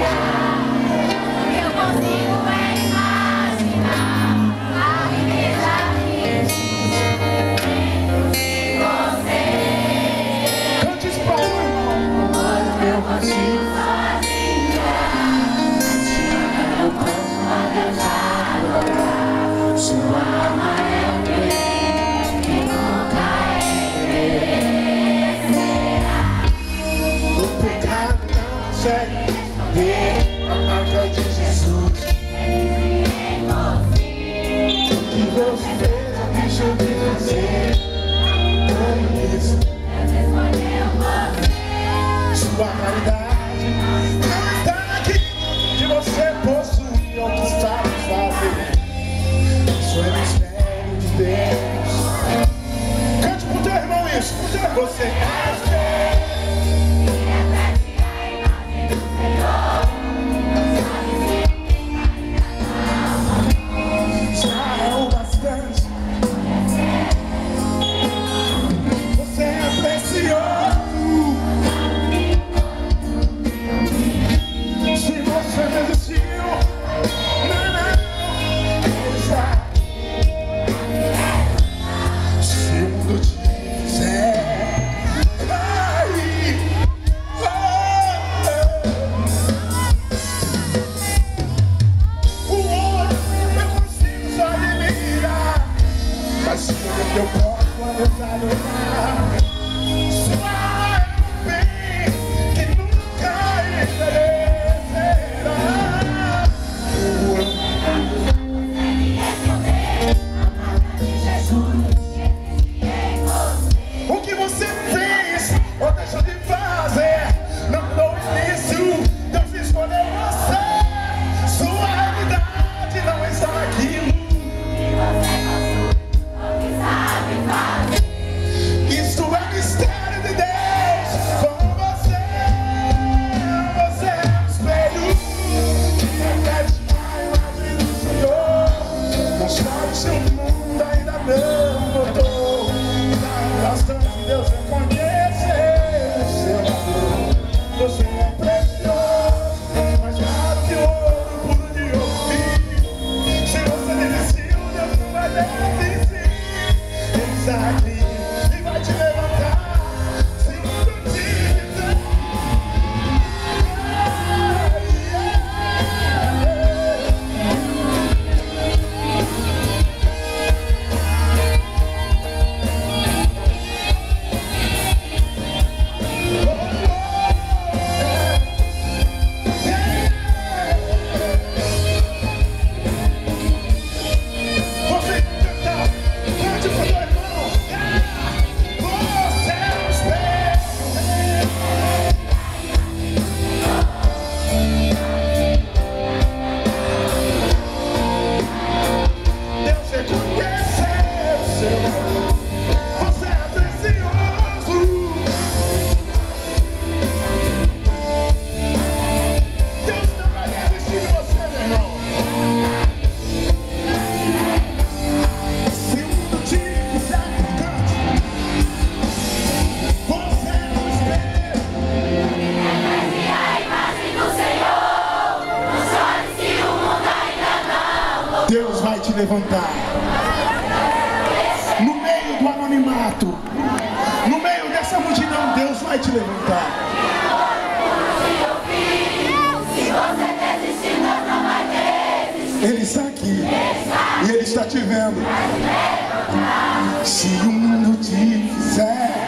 Whoa. sua caridade. Está aqui que você possui ou que sabe fazer. Isso é mistério de Deus. Cante pro teu irmão isso, pro teu você. ou deixou de fazer. Não dou início, Deus escolheu você. Sua realidade não está naquilo que você passou, ou que sabe fazer. Isso é mistério de Deus com você. Você é o espelho que reflete a imagem do Senhor. Mostrar o seu mundo ainda não mudou. Da relação Deus reconhece. Você é vai te levantar. No meio do anonimato, no meio dessa multidão, Deus vai te levantar. Ele está aqui e Ele está te vendo. Se o mundo te fizer